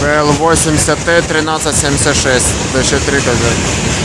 бл 80 т 1376 д ще три кз